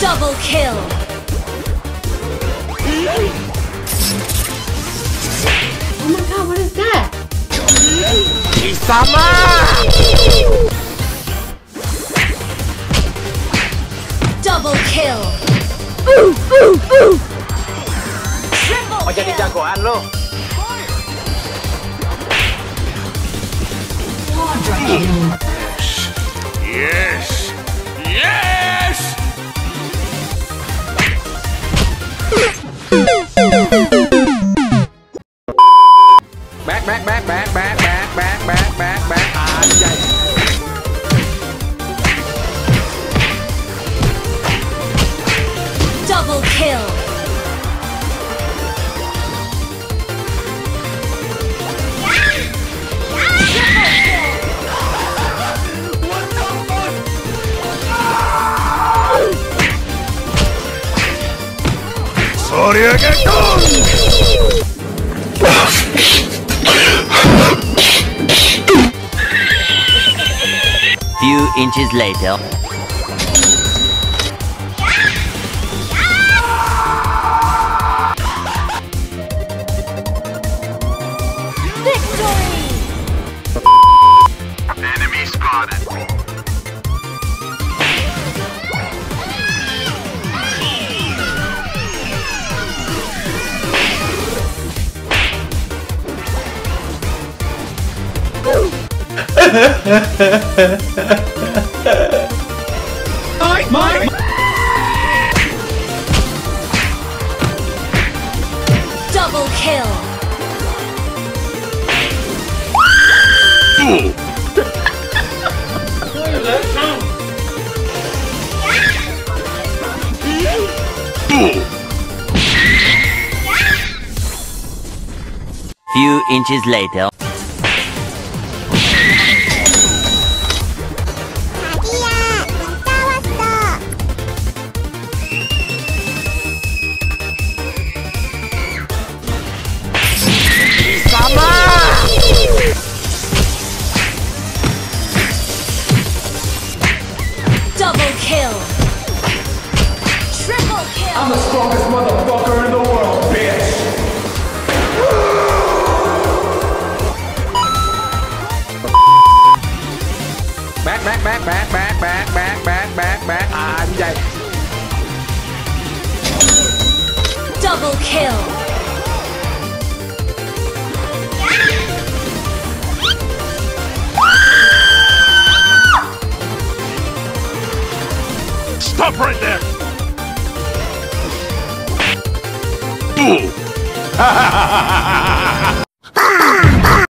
Double kill. Oh my god, what is that? 貴様 Double kill. Triple Mau jadi kill. jagoan lo Yes Few inches later. Victory! my, my, my. Double kill. Few inches later. Kill. Triple kill. I'm the strongest motherfucker in the world, bitch! Back back back back back back back back back back ah, Anjay Double kill. Boom!